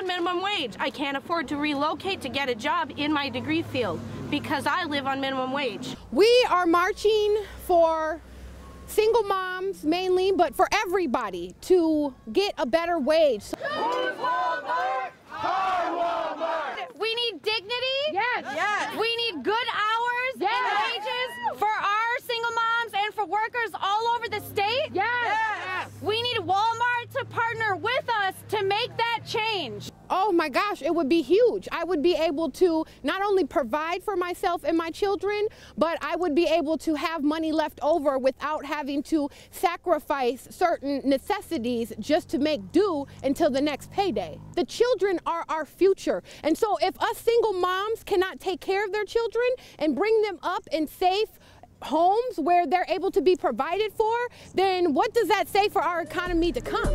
to on minimum wage. I can't afford to relocate to get a job in my degree field because I live on minimum wage. We are marching for single moms mainly, but for everybody to get a better wage. We need dignity. Yes. Yes. We need good hours Yes. and wages for our single moms and for workers all over the state. Yes. We need Walmart to partner with us to make that change. Oh my gosh, it would be huge. I would be able to not only provide for myself and my children, but I would be able to have money left over without having to sacrifice certain necessities just to make do until the next payday. The children are our future. And so if us single moms cannot take care of their children and bring them up in safe homes where they're able to be provided for, then what does that say for our economy to come?